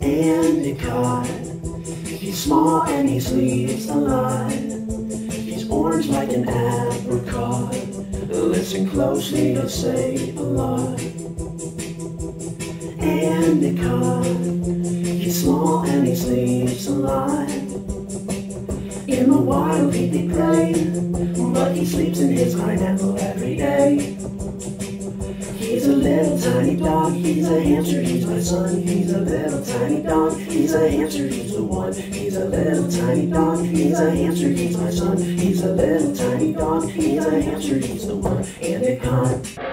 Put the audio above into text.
Andicott. He's small and he sleeps a lot. He's orange like an apricot. Listen closely to say a lot. Andicott. He's small and he sleeps a lot. In the wild he'd be prey, but he sleeps in his pineapple every day. Tiny dog, he's a hamster, he's my son. He's a little tiny dog, he's a hamster, he's the one. He's a little tiny dog, he's a hamster, he's my son. He's a little tiny dog, he's a hamster, he's the one. And it can't.